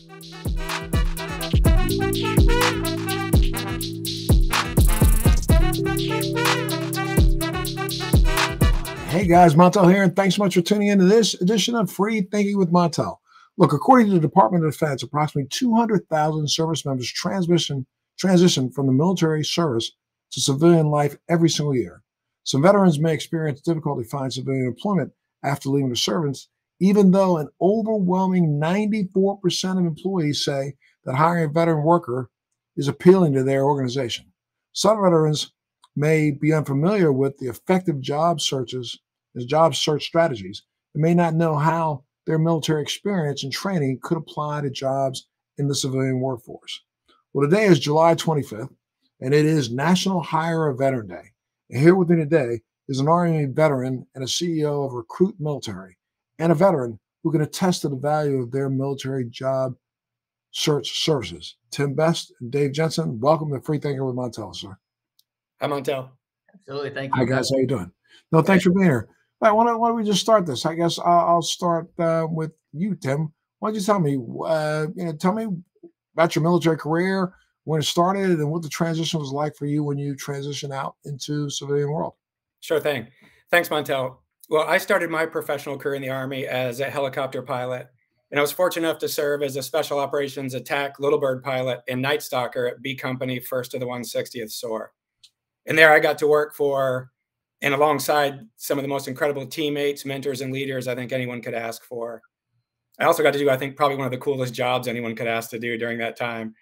Hey guys, Montel here, and thanks so much for tuning into this edition of Free Thinking with Montel. Look, according to the Department of Defense, approximately 200,000 service members transition transition from the military service to civilian life every single year. Some veterans may experience difficulty finding civilian employment after leaving the service, even though an overwhelming 94% of employees say that hiring a veteran worker is appealing to their organization. Some veterans may be unfamiliar with the effective job searches, and job search strategies, and may not know how their military experience and training could apply to jobs in the civilian workforce. Well, today is July 25th, and it is National Hire a Veteran Day. And here with me today is an Army veteran and a CEO of Recruit Military, and a veteran who can attest to the value of their military job search services. Tim Best and Dave Jensen, welcome to Free Thinker with Montel, sir. Hi, Montel. Absolutely. Thank you. Hi, guys. How you doing? No, thanks for being here. All right, why don't, why don't we just start this? I guess I'll, I'll start uh, with you, Tim. Why don't you tell me, uh, you know, tell me about your military career, when it started, and what the transition was like for you when you transitioned out into civilian world. Sure thing. Thanks, Montel. Well, I started my professional career in the Army as a helicopter pilot, and I was fortunate enough to serve as a Special Operations Attack Little Bird pilot and Night Stalker at B Company, 1st of the 160th SOAR. And there I got to work for and alongside some of the most incredible teammates, mentors, and leaders I think anyone could ask for. I also got to do, I think, probably one of the coolest jobs anyone could ask to do during that time.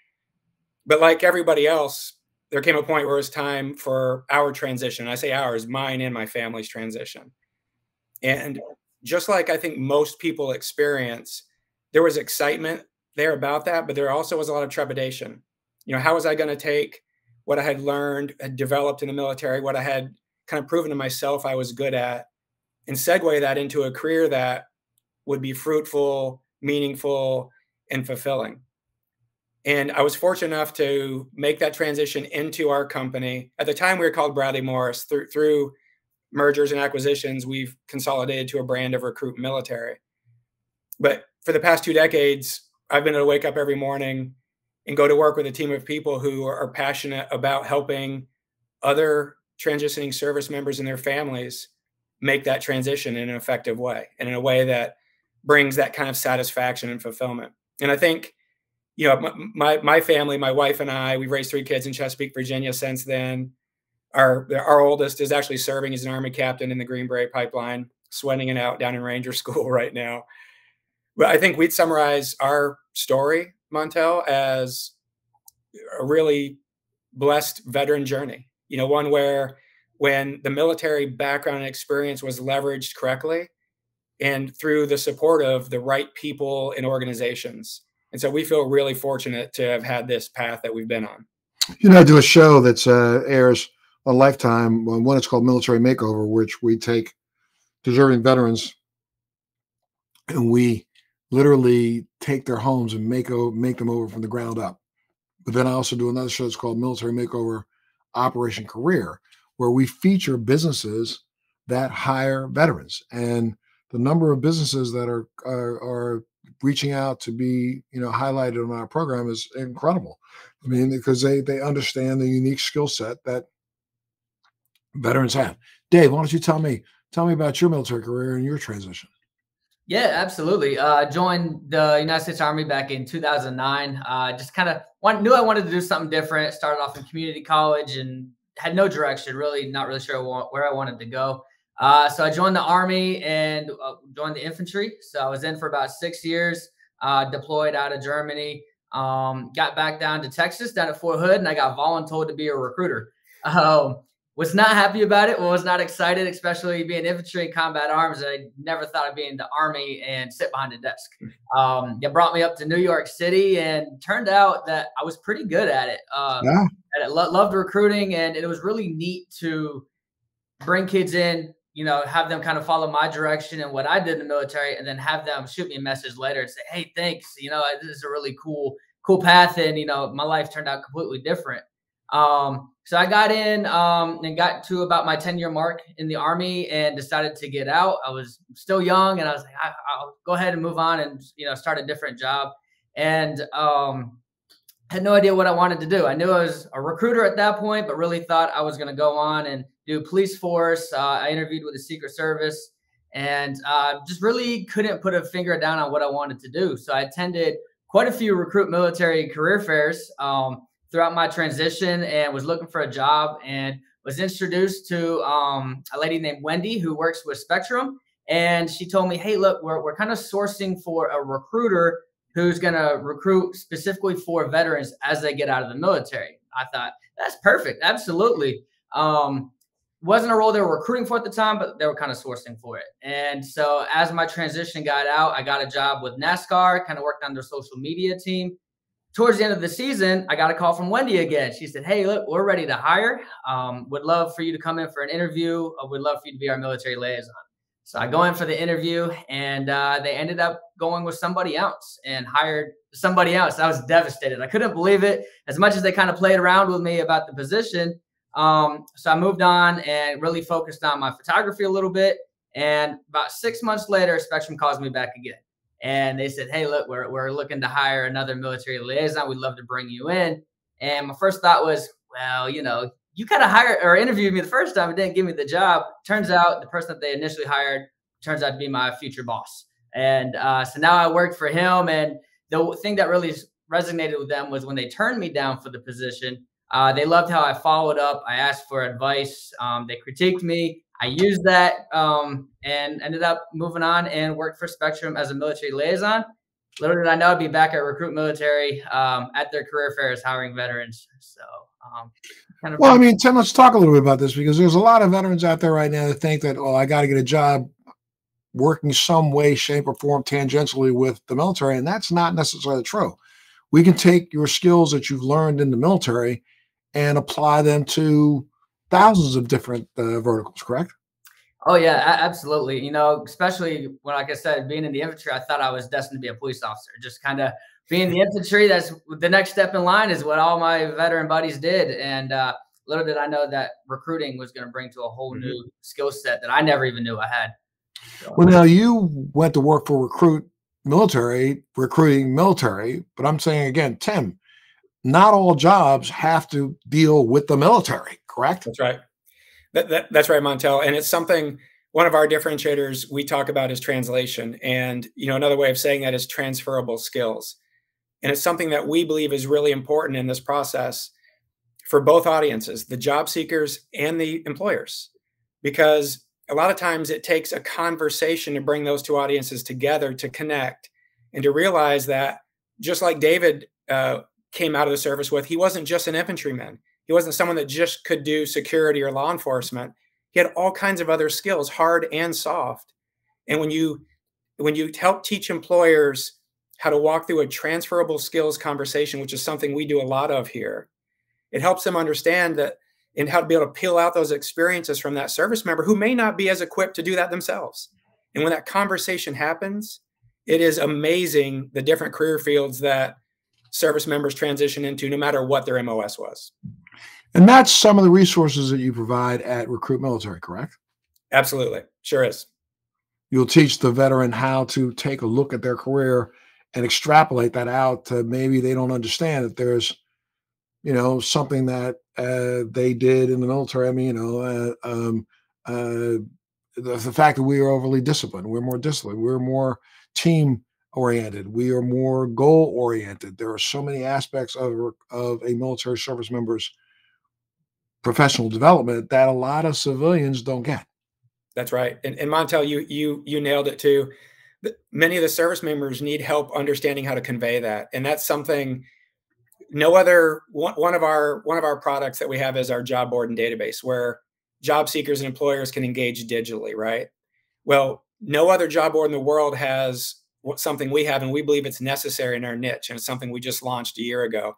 But like everybody else, there came a point where it was time for our transition. I say ours, mine and my family's transition. And just like I think most people experience, there was excitement there about that, but there also was a lot of trepidation. You know, how was I going to take what I had learned, had developed in the military, what I had kind of proven to myself I was good at, and segue that into a career that would be fruitful, meaningful, and fulfilling. And I was fortunate enough to make that transition into our company. At the time, we were called Bradley Morris. Through, through mergers and acquisitions, we've consolidated to a brand of Recruit Military. But for the past two decades, I've been able to wake up every morning and go to work with a team of people who are passionate about helping other transitioning service members and their families make that transition in an effective way and in a way that brings that kind of satisfaction and fulfillment. And I think, you know, my my family, my wife and I, we've raised three kids in Chesapeake, Virginia since then. Our our oldest is actually serving as an army captain in the Green pipeline, sweating it out down in Ranger School right now. But I think we'd summarize our story Montel as a really blessed veteran journey. You know, one where when the military background and experience was leveraged correctly and through the support of the right people and organizations. And so we feel really fortunate to have had this path that we've been on. You know, I do a show that uh, airs on Lifetime. One it's called Military Makeover, which we take deserving veterans and we literally take their homes and make make them over from the ground up. But then I also do another show that's called Military Makeover Operation Career, where we feature businesses that hire veterans and the number of businesses that are, are, are reaching out to be you know highlighted on our program is incredible. I mean, because they they understand the unique skill set that veterans have. Dave, why don't you tell me tell me about your military career and your transition? Yeah, absolutely. Uh, joined the United States Army back in 2009. Uh, just kind of knew I wanted to do something different. Started off in community college and had no direction, really not really sure where I wanted to go. Uh, so I joined the Army and uh, joined the infantry. So I was in for about six years, uh, deployed out of Germany. Um, got back down to Texas, down at Fort Hood, and I got voluntold to be a recruiter. Um, was not happy about it. Was not excited, especially being infantry and combat arms. I never thought of being in the army and sit behind a desk. Um, it brought me up to New York City, and turned out that I was pretty good at it. Um, yeah. And I lo- loved recruiting, and it was really neat to bring kids in. You know, have them kind of follow my direction and what I did in the military, and then have them shoot me a message later and say, "Hey, thanks. You know, this is a really cool, cool path, and you know, my life turned out completely different." Um, so I got in um, and got to about my 10 year mark in the army and decided to get out. I was still young and I was like, I, will go ahead and move on and, you know, start a different job. and um, had no idea what I wanted to do. I knew I was a recruiter at that point, but really thought I was going to go on and do police force. Uh, I interviewed with the Secret Service and uh, just really couldn't put a finger down on what I wanted to do. So I attended quite a few recruit military career fairs um, throughout my transition and was looking for a job and was introduced to um, a lady named Wendy who works with Spectrum. And she told me, hey, look, we're, we're kind of sourcing for a recruiter who's going to recruit specifically for veterans as they get out of the military. I thought, that's perfect. Absolutely. Um, wasn't a role they were recruiting for at the time, but they were kind of sourcing for it. And so as my transition got out, I got a job with NASCAR, kind of worked on their social media team. Towards the end of the season, I got a call from Wendy again. She said, Hey, look, we're ready to hire. Um, would love for you to come in for an interview. I would love for you to be our military liaison. So I go in for the interview, and uh, they ended up going with somebody else and hired somebody else. I was devastated. I couldn't believe it. As much as they kind of played around with me about the position, um, so I moved on and really focused on my photography a little bit. And about six months later, Spectrum calls me back again. And they said, Hey, look, we're, we're looking to hire another military liaison. We'd love to bring you in. And my first thought was, well, you know, you kind of hired or interviewed me the first time and didn't give me the job. Turns out the person that they initially hired turns out to be my future boss. And uh, so now I work for him. And the thing that really resonated with them was when they turned me down for the position, uh, they loved how I followed up. I asked for advice. Um, they critiqued me. I used that um, and ended up moving on and worked for Spectrum as a military liaison. Little did I know I'd be back at Recruit Military um, at their career fairs hiring veterans. So, um, kind of well, I mean, Tim, let's talk a little bit about this because there's a lot of veterans out there right now that think that, oh, I got to get a job working some way, shape, or form tangentially with the military. And that's not necessarily true. We can take your skills that you've learned in the military and apply them to thousands of different uh, verticals, correct? Oh yeah, absolutely. You know, especially when, like I said, being in the infantry, I thought I was destined to be a police officer. Just kind of being the infantry, that's the next step in line is what all my veteran buddies did. And uh, little did I know that recruiting was going to bring to a whole mm-hmm. new skill set that I never even knew I had. So, well, now you went to work for recruit military, recruiting military, but I'm saying again, Tim, not all jobs have to deal with the military, correct? That's right. That, that, that's right, Montel. And it's something, one of our differentiators we talk about is translation. And, you know, another way of saying that is transferable skills. And it's something that we believe is really important in this process for both audiences, the job seekers and the employers, because a lot of times it takes a conversation to bring those two audiences together to connect and to realize that just like David uh, came out of the service with, he wasn't just an infantryman. He wasn't someone that just could do security or law enforcement. He had all kinds of other skills, hard and soft. And when you when you help teach employers how to walk through a transferable skills conversation, which is something we do a lot of here, it helps them understand that and how to be able to peel out those experiences from that service member who may not be as equipped to do that themselves. And when that conversation happens, it is amazing the different career fields that service members transition into, no matter what their MOS was. And that's some of the resources that you provide at Recruit Military, correct? Absolutely. Sure is. You'll teach the veteran how to take a look at their career and extrapolate that out to maybe they don't understand that there's, you know, something that uh, they did in the military. I mean, you know, uh, um, uh, the, the, fact that we are overly disciplined, we're more disciplined, we're more team oriented. We are more goal oriented. There are so many aspects of, of a military service member's professional development that a lot of civilians don't get. That's right. And, and Montel, you you you nailed it too. Many of the service members need help understanding how to convey that, and that's something. No other one, one of our one of our products that we have is our job board and database, where job seekers and employers can engage digitally. Right. Well, no other job board in the world has something we have, and we believe it's necessary in our niche. And it's something we just launched a year ago.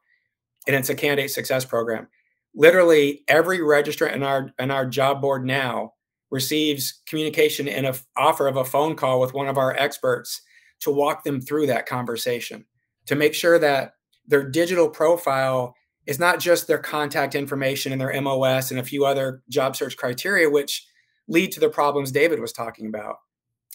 And it's a candidate success program. Literally every registrant in our in our job board now receives communication and an offer of a phone call with one of our experts to walk them through that conversation to make sure that their digital profile is not just their contact information and their MOS and a few other job search criteria, which lead to the problems David was talking about.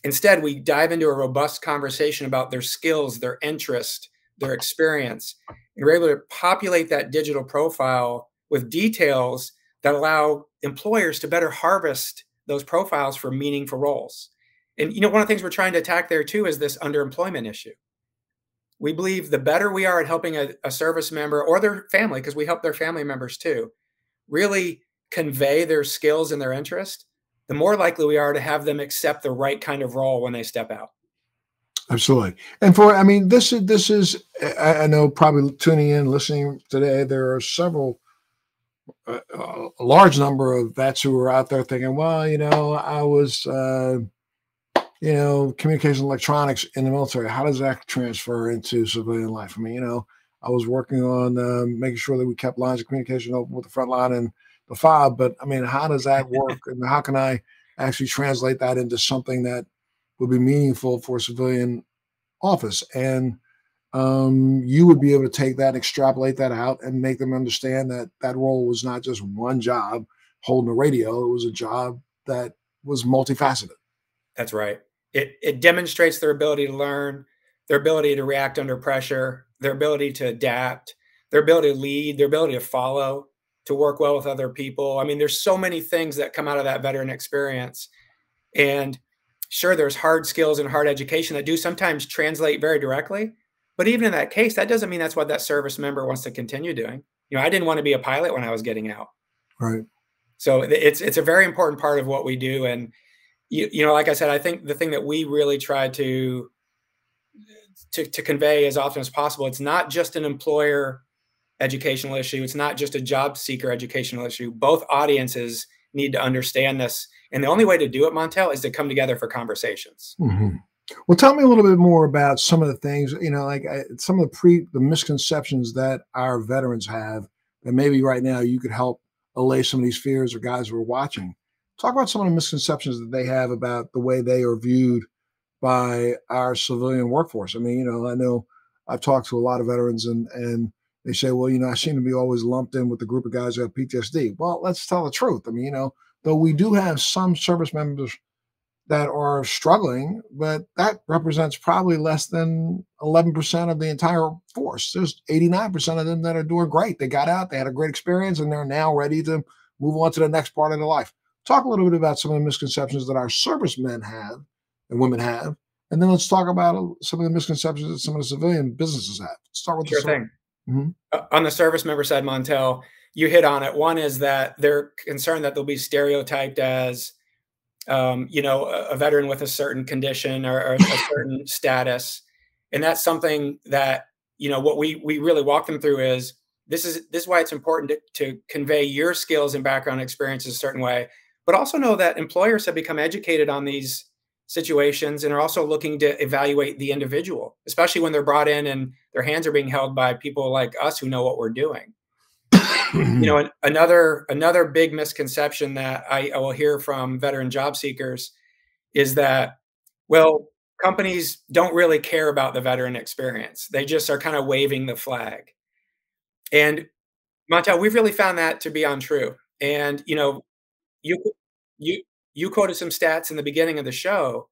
Instead, we dive into a robust conversation about their skills, their interest, their experience, and we're able to populate that digital profile with details that allow employers to better harvest those profiles for meaningful roles. And you know, one of the things we're trying to attack there too is this underemployment issue. We believe the better we are at helping a, a service member or their family, because we help their family members too, really convey their skills and their interest, the more likely we are to have them accept the right kind of role when they step out. Absolutely. And for, I mean, this is, this is, I, I know probably tuning in, listening today, there are several, uh, a large number of vets who are out there thinking, well, you know, I was, uh, you know, communication electronics in the military. How does that transfer into civilian life? I mean, you know, I was working on uh, making sure that we kept lines of communication open with the front line and the fob. But I mean, how does that work? and how can I actually translate that into something that would be meaningful for civilian office? And um, you would be able to take that, extrapolate that out, and make them understand that that role was not just one job holding a radio. It was a job that was multifaceted. That's right. It it demonstrates their ability to learn, their ability to react under pressure, their ability to adapt, their ability to lead, their ability to follow, to work well with other people. I mean, there's so many things that come out of that veteran experience. And sure, there's hard skills and hard education that do sometimes translate very directly. But even in that case, that doesn't mean that's what that service member wants to continue doing. You know, I didn't want to be a pilot when I was getting out. Right. So it's it's a very important part of what we do. And you, you know, like I said, I think the thing that we really try to to, to convey as often as possible, it's not just an employer educational issue. It's not just a job seeker educational issue. Both audiences need to understand this. And the only way to do it, Montel, is to come together for conversations. Mm-hmm. Well, tell me a little bit more about some of the things, you know, like uh, some of the pre, the misconceptions that our veterans have that maybe right now you could help allay some of these fears or guys who are watching. Talk about some of the misconceptions that they have about the way they are viewed by our civilian workforce. I mean, you know, I know I've talked to a lot of veterans and and they say, well, you know, I seem to be always lumped in with the group of guys who have PTSD. Well, let's tell the truth. I mean, you know, though we do have some service members that are struggling, but that represents probably less than 11% of the entire force. There's 89% of them that are doing great. They got out, they had a great experience, and they're now ready to move on to the next part of their life. Talk a little bit about some of the misconceptions that our servicemen have and women have. And then let's talk about some of the misconceptions that some of the civilian businesses have. Start with sure the thing. Mm-hmm. Uh, on the service member side, Montel, you hit on it. One is that they're concerned that they'll be stereotyped as, um, you know, a, a, veteran with a certain condition or, or a certain status, and that's something that you know what we we really walk them through is this is this is why it's important to, to convey your skills and background experiences a certain way, but also know that employers have become educated on these situations and are also looking to evaluate the individual, especially when they're brought in and their hands are being held by people like us who know what we're doing. you know, another another big misconception that I, I will hear from veteran job seekers is that, well, companies don't really care about the veteran experience. They just are kind of waving the flag. And Montel, we've really found that to be untrue. And you know, you you you quoted some stats in the beginning of the show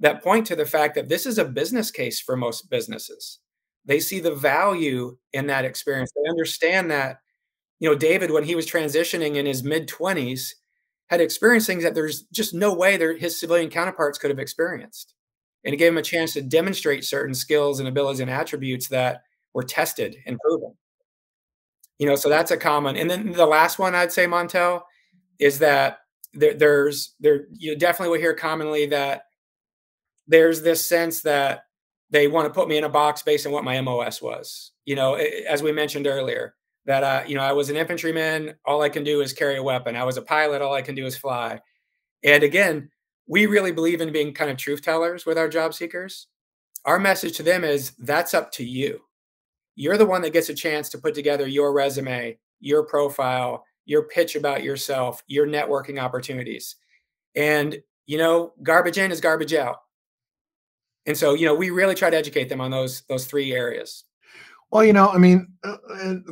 that point to the fact that this is a business case for most businesses. They see the value in that experience. They understand that, you know, David, when he was transitioning in his mid 20s, had experienced things that there's just no way their his civilian counterparts could have experienced. And it gave him a chance to demonstrate certain skills and abilities and attributes that were tested and proven. You know, so that's a common. And then the last one I'd say, Montel, is that there, there's there you definitely will hear commonly that there's this sense that they want to put me in a box based on what my MOS was. You know, as we mentioned earlier, that uh, you know I was an infantryman. All I can do is carry a weapon. I was a pilot. All I can do is fly. And again, we really believe in being kind of truth tellers with our job seekers. Our message to them is that's up to you. You're the one that gets a chance to put together your resume, your profile, your pitch about yourself, your networking opportunities. And, you know, garbage in is garbage out. And so, you know, we really try to educate them on those those three areas. Well, you know, I mean, uh,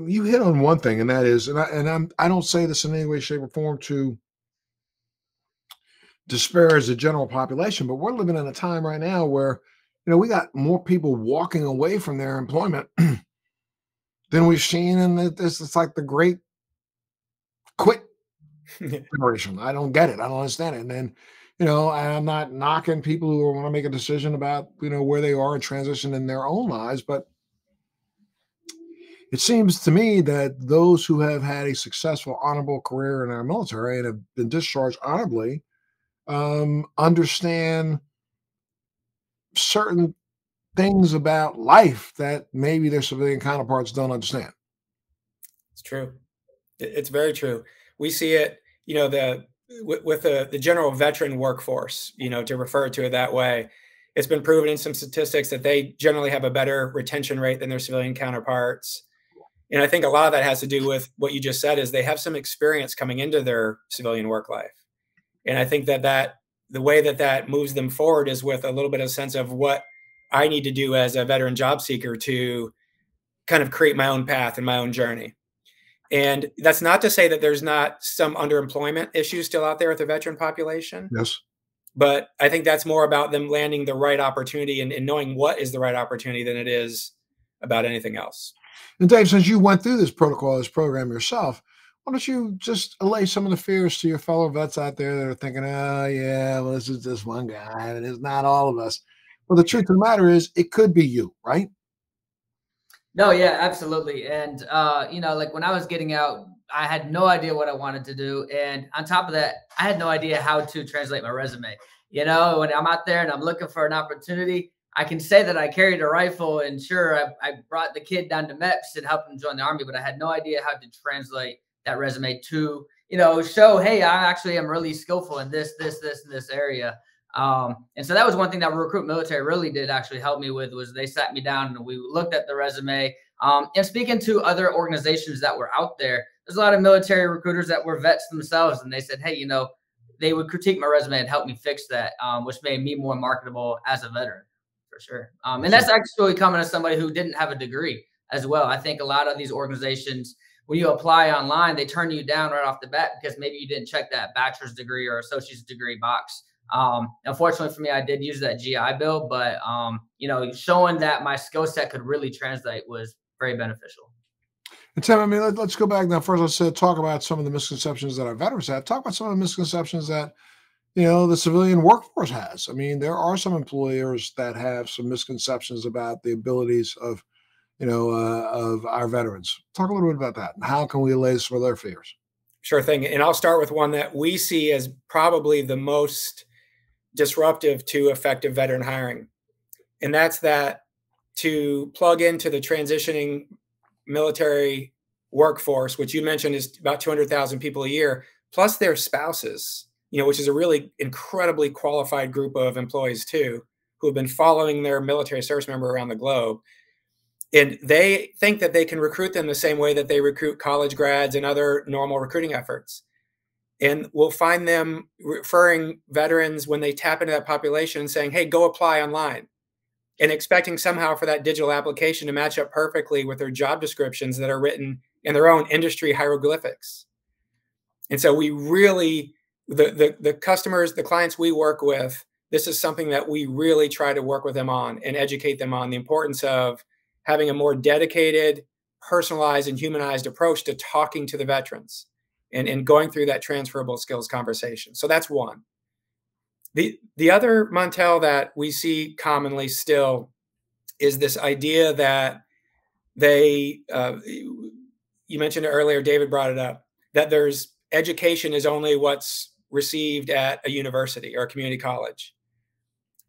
you hit on one thing, and that is, and I and I'm I don't say this in any way, shape, or form to disparage the general population, but we're living in a time right now where, you know, we got more people walking away from their employment than we've seen in this. It's like the great quit generation. I don't get it. I don't understand it. And then, you know, I'm not knocking people who want to make a decision about, you know, where they are and transition in their own lives, but it seems to me that those who have had a successful, honorable career in our military and have been discharged honorably um, understand certain things about life that maybe their civilian counterparts don't understand. It's true. It's very true. We see it, you know, the with, with the, the general veteran workforce, you know, to refer to it that way. It's been proven in some statistics that they generally have a better retention rate than their civilian counterparts. And I think a lot of that has to do with what you just said is they have some experience coming into their civilian work life. And I think that that the way that that moves them forward is with a little bit of sense of what I need to do as a veteran job seeker to kind of create my own path and my own journey. And that's not to say that there's not some underemployment issues still out there with the veteran population. Yes. But I think that's more about them landing the right opportunity and, and knowing what is the right opportunity than it is about anything else. And Dave, since you went through this protocol, this program yourself, why don't you just allay some of the fears to your fellow vets out there that are thinking, oh, yeah, well, this is just one guy, and it's not all of us. Well, the truth of the matter is, it could be you, right? No, yeah, absolutely. And, uh, you know, like when I was getting out, I had no idea what I wanted to do. And on top of that, I had no idea how to translate my resume. You know, when I'm out there and I'm looking for an opportunity, I can say that I carried a rifle and sure, I, I brought the kid down to MEPS and helped him join the army, but I had no idea how to translate that resume to, you know, show, hey, I actually am really skillful in this, this, this, and this area. Um, and so that was one thing that recruit military really did actually help me with was they sat me down and we looked at the resume. Um, and speaking to other organizations that were out there, there's a lot of military recruiters that were vets themselves, and they said, hey, you know, they would critique my resume and help me fix that, um, which made me more marketable as a veteran for sure. Um, and that's actually coming as somebody who didn't have a degree as well. I think a lot of these organizations, when you apply online, they turn you down right off the bat because maybe you didn't check that bachelor's degree or associate's degree box. Um, unfortunately for me, I did use that GI Bill, but um, you know, showing that my skill set could really translate was very beneficial. And Tim, I mean, let, us go back now. First, let's uh, talk about some of the misconceptions that our veterans have. Talk about some of the misconceptions that you know the civilian workforce has. I mean, there are some employers that have some misconceptions about the abilities of you know uh, of our veterans. Talk a little bit about that. And how can we allay some of their fears? Sure thing. And I'll start with one that we see as probably the most disruptive to effective veteran hiring. And that's that to plug into the transitioning military workforce, which you mentioned is about 200,000 people a year, plus their spouses, you know, which is a really incredibly qualified group of employees too, who have been following their military service member around the globe. And they think that they can recruit them the same way that they recruit college grads and other normal recruiting efforts and we'll find them referring veterans when they tap into that population saying hey go apply online and expecting somehow for that digital application to match up perfectly with their job descriptions that are written in their own industry hieroglyphics and so we really the, the the customers the clients we work with this is something that we really try to work with them on and educate them on the importance of having a more dedicated personalized and humanized approach to talking to the veterans and, and going through that transferable skills conversation. So that's one. The, the other Montel that we see commonly still is this idea that they, uh, you mentioned it earlier, David brought it up, that there's education is only what's received at a university or a community college.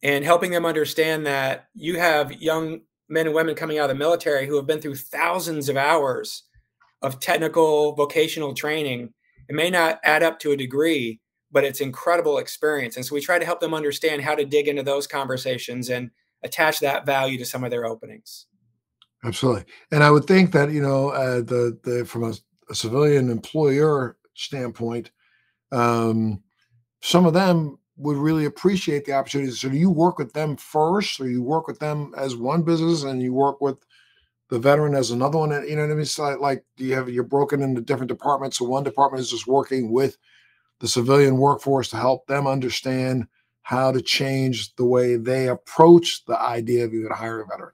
And helping them understand that you have young men and women coming out of the military who have been through thousands of hours of technical vocational training. It may not add up to a degree, but it's incredible experience. And so we try to help them understand how to dig into those conversations and attach that value to some of their openings. Absolutely. And I would think that, you know, uh, the, the, from a, a civilian employer standpoint, um, some of them would really appreciate the opportunity. So do you work with them first or you work with them as one business and you work with the veteran as another one. You know what I mean? It's like, like you have you're broken into different departments. So one department is just working with the civilian workforce to help them understand how to change the way they approach the idea of even hiring a veteran?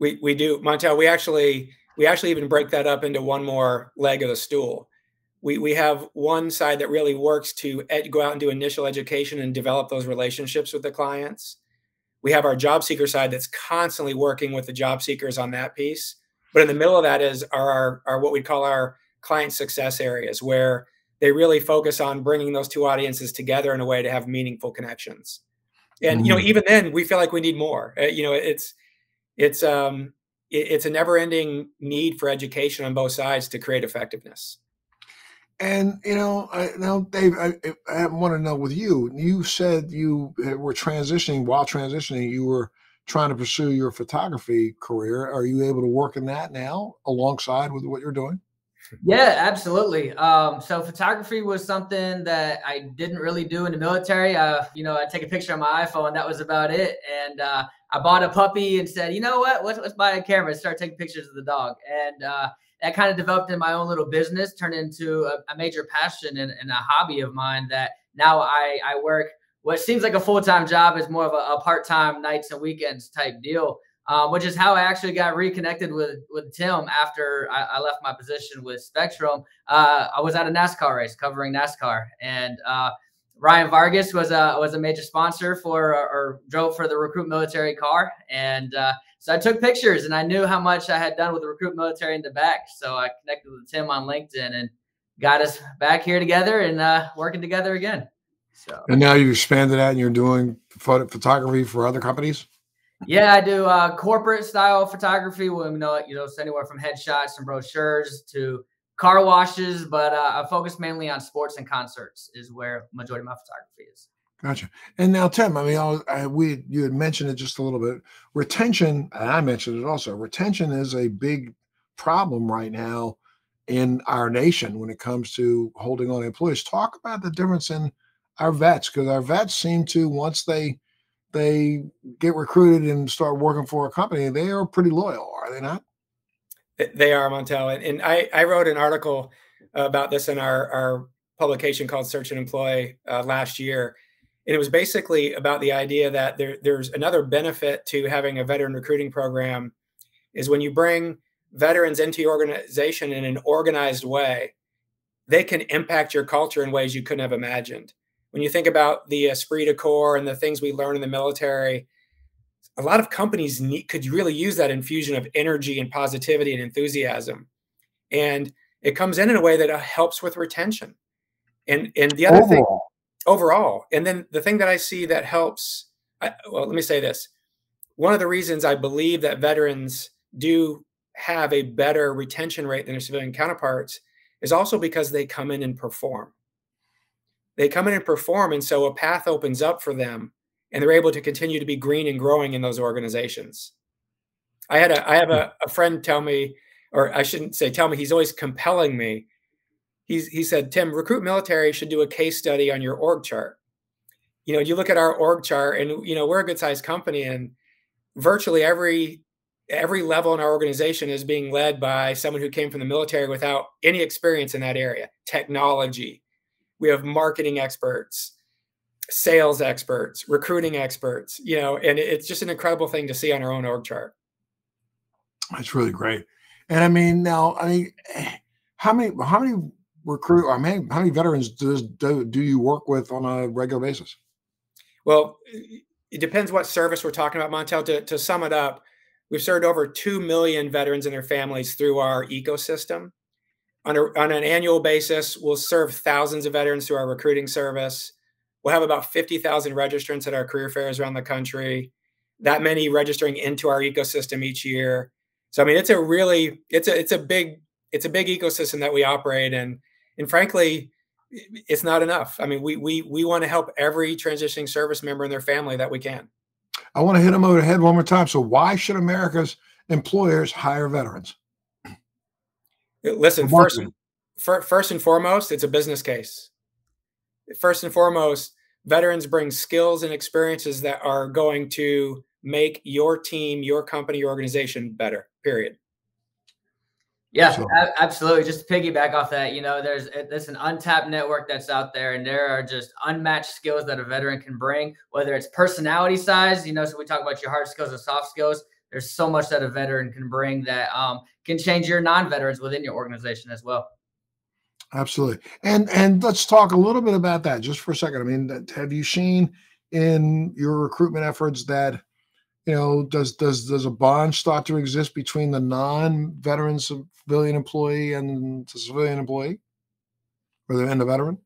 We we do, Montel. We actually we actually even break that up into one more leg of the stool. We we have one side that really works to ed, go out and do initial education and develop those relationships with the clients. We have our job seeker side that's constantly working with the job seekers on that piece. But in the middle of that is our, our, our what we call our client success areas, where they really focus on bringing those two audiences together in a way to have meaningful connections. And mm-hmm. you know, mm. even then, we feel like we need more. Uh, you know, it's it's um it, it's a never-ending need for education on both sides to create effectiveness. And you know, I, now Dave, I, I want to know with you. You said you uh, were transitioning. While transitioning, you were trying to pursue your photography career. Are you able to work in that now alongside with what you're doing? Yeah, absolutely. Um, so photography was something that I didn't really do in the military. Uh, you know, I take a picture on my iPhone, that was about it. And uh, I bought a puppy and said, you know what, let's, let's buy a camera and start taking pictures of the dog. And uh, that kind of developed in my own little business, turned into a, a major passion and, and, a hobby of mine that now I, I work – what seems like a full time job is more of a, a part time nights and weekends type deal. Um, which is how I actually got reconnected with with Tim after I, I left my position with Spectrum. Uh, I was at a NASCAR race covering NASCAR, and uh, Ryan Vargas was a was a major sponsor for or, or drove for the recruit military car, and uh, so I took pictures, and I knew how much I had done with the recruit military in the back. So I connected with Tim on LinkedIn and got us back here together and uh, working together again. So and now you've expanded that and you're doing photo- photography for other companies. Yeah, I do uh, corporate style photography. We you know, you know, it's anywhere from headshots and brochures to car washes, but uh, I focus mainly on sports and concerts. Is where majority of my photography is. Gotcha. And now, Tim, I mean, I, I, we you had mentioned it just a little bit. Retention, and I mentioned it also. Retention is a big problem right now in our nation when it comes to holding on employees. Talk about the difference in our vets because our vets seem to once they they get recruited and start working for a company, they are pretty loyal, are they not? They are, Montel. And, and I, I wrote an article about this in our, our publication called Search and Employ uh, last year. And it was basically about the idea that there, there's another benefit to having a veteran recruiting program is when you bring veterans into your organization in an organized way, they can impact your culture in ways you couldn't have imagined when you think about the esprit de corps and the things we learn in the military, a lot of companies need, could really use that infusion of energy and positivity and enthusiasm. And it comes in in a way that uh, helps with retention. And and the other overall. thing overall, and then the thing that I see that helps. I, well, let me say this: one of the reasons I believe that veterans do have a better retention rate than their civilian counterparts is also because they come in and perform they come in and perform and so a path opens up for them and they're able to continue to be green and growing in those organizations. I had a i have a, hmm. a friend tell me or i shouldn't say tell me he's always compelling me. He's he said tim recruit military should do a case study on your org chart. You know you look at our org chart and you know we're a good sized company and virtually every every level in our organization is being led by someone who came from the military without any experience in that area. Technology. We have marketing experts sales experts recruiting experts you know and it's just an incredible thing to see on our own org chart. That's really great. And i mean now i mean how many how many recruit or how many, how many veterans does do, do you work with on a regular basis? Well it depends what service we're talking about montel. To, to sum it up we've served over 2 million veterans and their families through our ecosystem. On, a, on an annual basis, we'll serve thousands of veterans through our recruiting service. We'll have about 50,000 registrants at our career fairs around the country, that many registering into our ecosystem each year. So I mean, it's a really it's a it's a big it's a big ecosystem that we operate in, and frankly, it's not enough. I mean, we we we want to help every transitioning service member and their family that we can. I want to hit them over the head one more time. So why should America's employers hire veterans? Listen, first, first and foremost, it's a business case. First and foremost, veterans bring skills and experiences that are going to make your team, your company, your organization better. Period. Yeah, so. absolutely. Just to piggyback off that, you know, there's there's an untapped network that's out there, and there are just unmatched skills that a veteran can bring. Whether it's personality size, you know, so we talk about your hard skills and soft skills. There's so much that a veteran can bring that um, can change your non-veterans within your organization as well. Absolutely, and and let's talk a little bit about that just for a second. I mean, have you seen in your recruitment efforts that you know does does does a bond start to exist between the non-veteran civilian employee and the civilian employee? Or the and the veteran?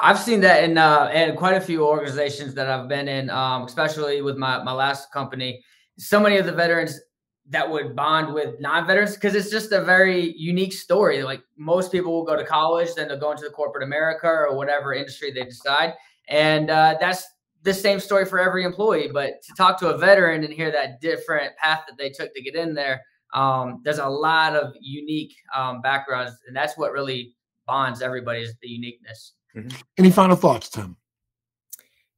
I've seen that in uh in quite a few organizations that i've been in um especially with my my last company. So many of the veterans that would bond with non-veterans because it's just a very unique story like most people will go to college then they'll go into the corporate america or whatever industry they decide and uh, that's the same story for every employee, but to talk to a veteran and hear that different path that they took to get in there, um, there's a lot of unique um, backgrounds, and that's what really bonds everybody is the uniqueness. Mm-hmm. Any final thoughts, Tim?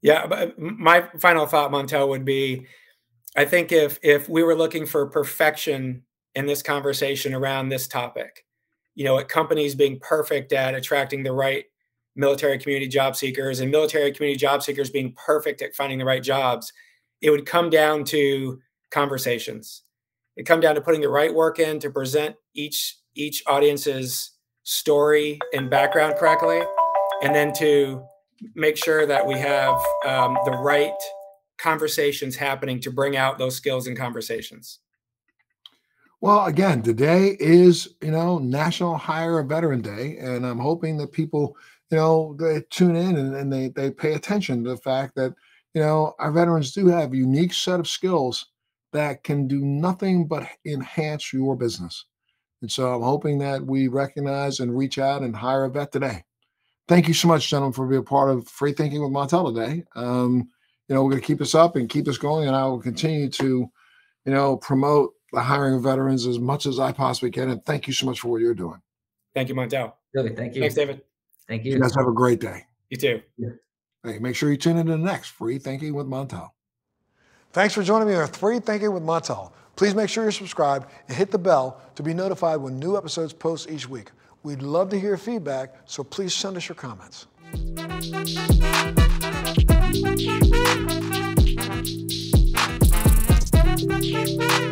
Yeah, but my final thought, Montel, would be, I think if if we were looking for perfection in this conversation around this topic, you know, at companies being perfect at attracting the right military community job seekers and military community job seekers being perfect at finding the right jobs, it would come down to conversations. It come down to putting the right work in to present each each audience's story and background correctly, and then to make sure that we have um, the right conversations happening to bring out those skills and conversations. Well, again, today is you know National Hire a Veteran Day, and I'm hoping that people you know, they tune in and, and they they pay attention to the fact that you know our veterans do have a unique set of skills that can do nothing but enhance your business. And so I'm hoping that we recognize and reach out and hire a vet today. Thank you so much, gentlemen, for being a part of Free Thinking with Montel today. Um, you know, we're going to keep this up and keep this going, and I will continue to, you know, promote the hiring of veterans as much as I possibly can. And thank you so much for what you're doing. Thank you, Montel. Really, thank you. Thanks, David. Thank you. You guys have a great day. You too. Yeah. Hey, make sure you tune in to the next Free Thinking with Montel. Thanks for joining me on Free Thinking with Montel. Please make sure you're subscribed and hit the bell to be notified when new episodes post each week. We'd love to hear feedback, so please send us your comments. Thank you.